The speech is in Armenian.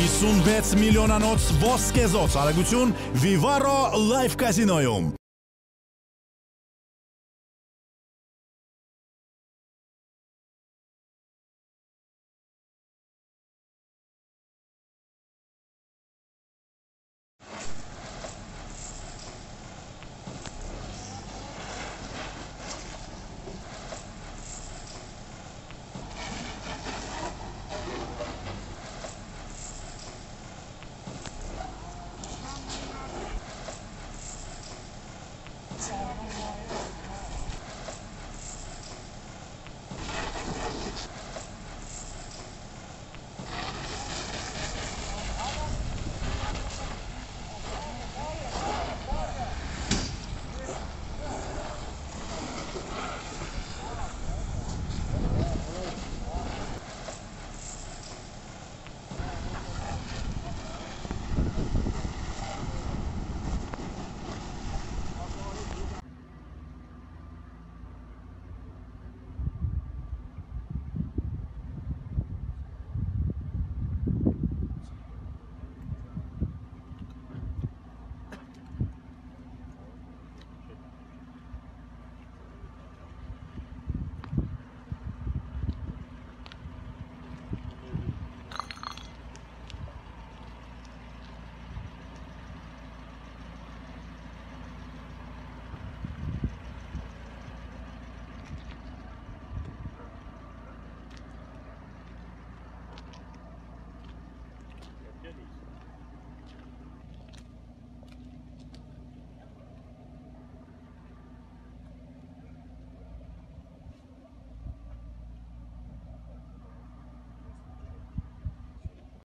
56 միլիոնանոց ոսկեզոց արագություն Vivaro Live Casino-ում։